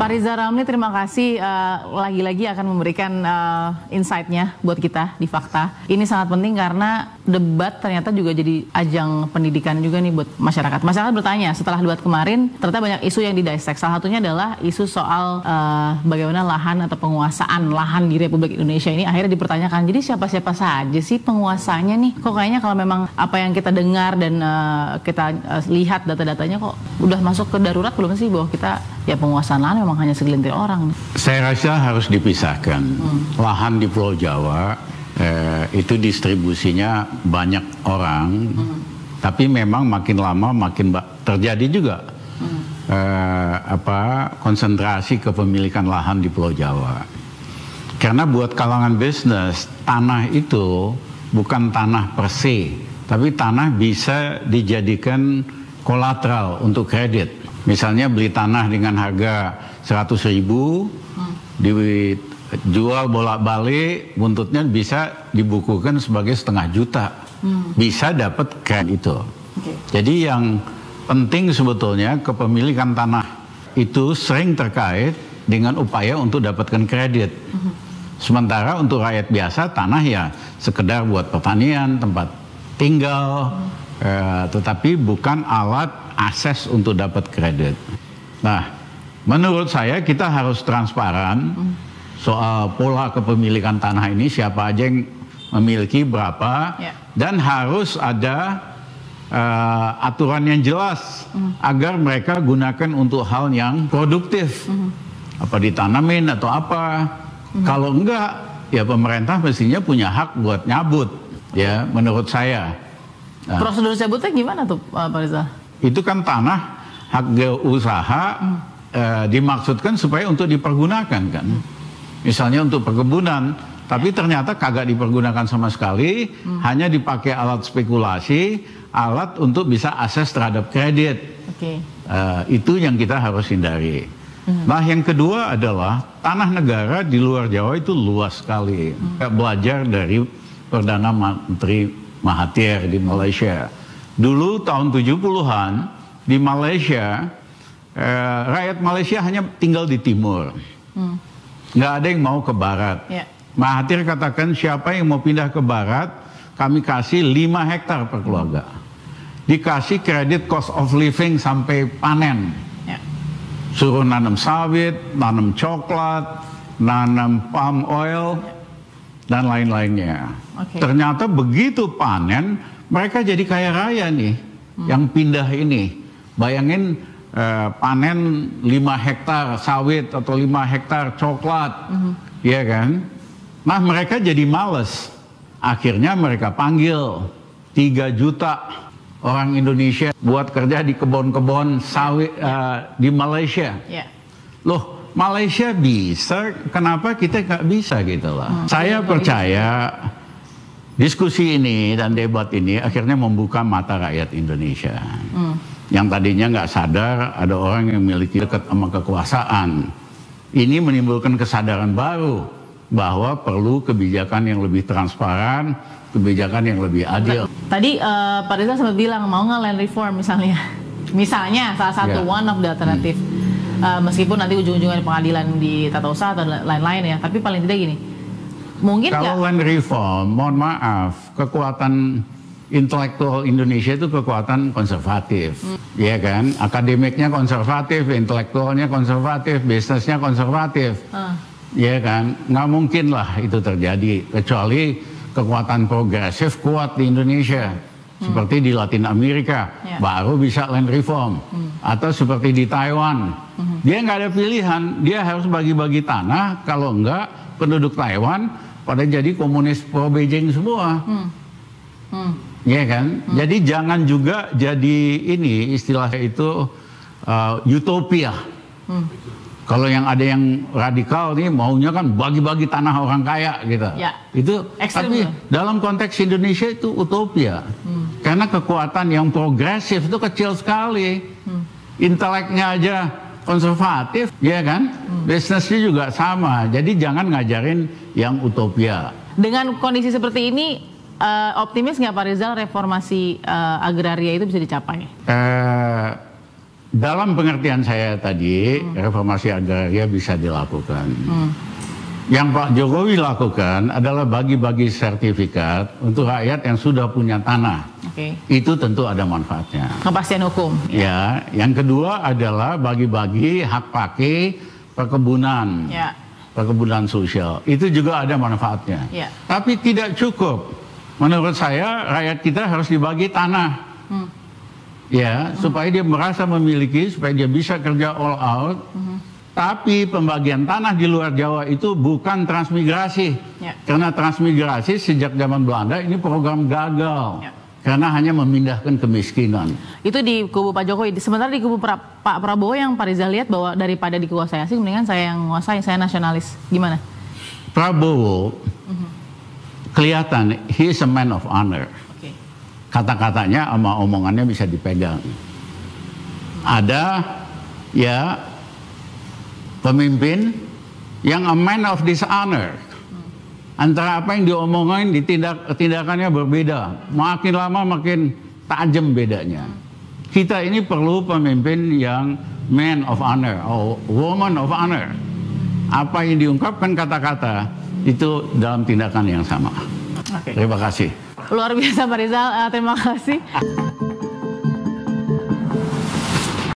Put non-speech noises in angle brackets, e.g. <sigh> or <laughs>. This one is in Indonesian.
Pak Riza Ramli terima kasih uh, lagi-lagi akan memberikan uh, insight-nya buat kita di fakta. Ini sangat penting karena debat ternyata juga jadi ajang pendidikan juga nih buat masyarakat. Masyarakat bertanya setelah debat kemarin ternyata banyak isu yang didisek. Salah satunya adalah isu soal uh, bagaimana lahan atau penguasaan lahan di Republik Indonesia ini akhirnya dipertanyakan. Jadi siapa-siapa saja sih penguasanya nih? Kok kayaknya kalau memang apa yang kita dengar dan uh, kita uh, lihat data-datanya kok udah masuk ke darurat belum sih bahwa kita ya penguasaan lahan memang hanya segelintir orang. Saya rasa harus dipisahkan. Hmm. Lahan di Pulau Jawa eh, itu distribusinya banyak orang, hmm. tapi memang makin lama makin terjadi juga hmm. eh, apa konsentrasi kepemilikan lahan di Pulau Jawa. Karena buat kalangan bisnis tanah itu bukan tanah per se, tapi tanah bisa dijadikan kolateral untuk kredit. Misalnya beli tanah dengan harga 100 ribu, hmm. Dijual bolak-balik, buntutnya bisa dibukukan sebagai setengah juta. Hmm. Bisa dapat kredit itu. Okay. Jadi yang penting sebetulnya kepemilikan tanah itu sering terkait dengan upaya untuk dapatkan kredit. Hmm. Sementara untuk rakyat biasa tanah ya sekedar buat pertanian, tempat tinggal, hmm. eh, tetapi bukan alat akses untuk dapat kredit. Nah, menurut saya kita harus transparan soal pola kepemilikan tanah ini siapa aja yang memiliki berapa yeah. dan harus ada uh, aturan yang jelas mm. agar mereka gunakan untuk hal yang produktif. Mm. Apa ditanamin atau apa. Mm. Kalau enggak ya pemerintah mestinya punya hak buat nyabut ya menurut saya. Nah. Prosedur cabutnya gimana tuh Pak Riza? itu kan tanah hak usaha hmm. eh, dimaksudkan supaya untuk dipergunakan kan. Hmm. Misalnya untuk perkebunan, tapi ternyata kagak dipergunakan sama sekali, hmm. hanya dipakai alat spekulasi, alat untuk bisa akses terhadap kredit. Okay. Eh, itu yang kita harus hindari. Hmm. Nah, yang kedua adalah tanah negara di luar Jawa itu luas sekali. Hmm. Belajar dari Perdana Menteri Mahathir di Malaysia Dulu tahun 70-an di Malaysia, eh, rakyat Malaysia hanya tinggal di timur. Hmm. Nggak ada yang mau ke barat. Yeah. Mahathir katakan siapa yang mau pindah ke barat, kami kasih 5 hektar per keluarga. Dikasih kredit cost of living sampai panen. Yeah. Suruh nanam sawit, nanam coklat, nanam palm oil, yeah. dan lain-lainnya. Okay. Ternyata begitu panen, mereka jadi kaya raya nih hmm. yang pindah ini. Bayangin eh, panen 5 hektar sawit atau 5 hektar coklat, hmm. ya kan? Nah mereka jadi males. Akhirnya mereka panggil 3 juta orang Indonesia buat kerja di kebun-kebun sawit uh, di Malaysia. Yeah. Loh, Malaysia bisa, kenapa kita nggak bisa gitu lah? Hmm. Saya percaya Diskusi ini dan debat ini akhirnya membuka mata rakyat Indonesia. Hmm. Yang tadinya nggak sadar ada orang yang memiliki dekat sama kekuasaan. Ini menimbulkan kesadaran baru bahwa perlu kebijakan yang lebih transparan, kebijakan yang lebih adil. Tadi uh, Pak Reza sempat bilang mau nggak land reform misalnya, <laughs> misalnya salah satu yeah. one of the alternative. Hmm. Uh, meskipun nanti ujung-ujungnya pengadilan di tata usaha atau lain-lain ya, tapi paling tidak gini, Mungkin Kalau land reform, mohon maaf, kekuatan intelektual Indonesia itu kekuatan konservatif, hmm. Ya kan? Akademiknya konservatif, intelektualnya konservatif, bisnisnya konservatif, hmm. ya kan? Nggak mungkin lah itu terjadi kecuali kekuatan progresif kuat di Indonesia. Hmm. Seperti di Latin Amerika, ya. baru bisa land reform. Hmm. Atau seperti di Taiwan, hmm. dia nggak ada pilihan, dia harus bagi-bagi tanah. Kalau enggak, penduduk Taiwan pada jadi komunis pro Beijing semua. Hmm. Hmm. Ya kan? Hmm. Jadi jangan juga jadi ini istilah itu uh, utopia. Hmm. Kalau yang ada yang radikal nih maunya kan bagi-bagi tanah orang kaya gitu. Ya. Itu Ekstrem tapi ya. dalam konteks Indonesia itu utopia. Hmm. Karena kekuatan yang progresif itu kecil sekali. Hmm. Inteleknya aja konservatif, ya kan? Hmm. Bisnisnya juga sama. Jadi jangan ngajarin yang utopia. Dengan kondisi seperti ini, uh, optimis nggak Pak Rizal reformasi uh, agraria itu bisa dicapai? Uh, dalam pengertian saya tadi, Hmm. reformasi agraria bisa dilakukan. Yang Pak Jokowi lakukan adalah bagi-bagi sertifikat untuk rakyat yang sudah punya tanah. Oke. Itu tentu ada manfaatnya. Kepastian hukum. Ya, yang kedua adalah bagi-bagi hak pakai perkebunan. Ya. Perkebunan sosial. Itu juga ada manfaatnya. Ya. Tapi tidak cukup. Menurut saya rakyat kita harus dibagi tanah. Hmm. Ya, supaya dia merasa memiliki, supaya dia bisa kerja all out. Hmm. Tapi pembagian tanah di luar Jawa itu bukan transmigrasi. Ya. Karena transmigrasi sejak zaman Belanda ini program gagal. Ya. Karena hanya memindahkan kemiskinan. Itu di kubu Pak Jokowi. Sementara di kubu pra- Pak Prabowo yang Pak Rizal lihat bahwa daripada dikuasai asing, mendingan saya yang menguasai, saya nasionalis. Gimana? Prabowo kelihatan he is a man of honor. Kata-katanya sama omongannya bisa dipegang. Ada ya pemimpin yang a man of dishonor. Antara apa yang diomongin, ditindak tindakannya berbeda. Makin lama makin tajam bedanya. Kita ini perlu pemimpin yang man of honor, or woman of honor. Apa yang diungkapkan kata-kata itu dalam tindakan yang sama. Oke. Terima kasih. Luar biasa Pak Rizal, Eh, terima kasih.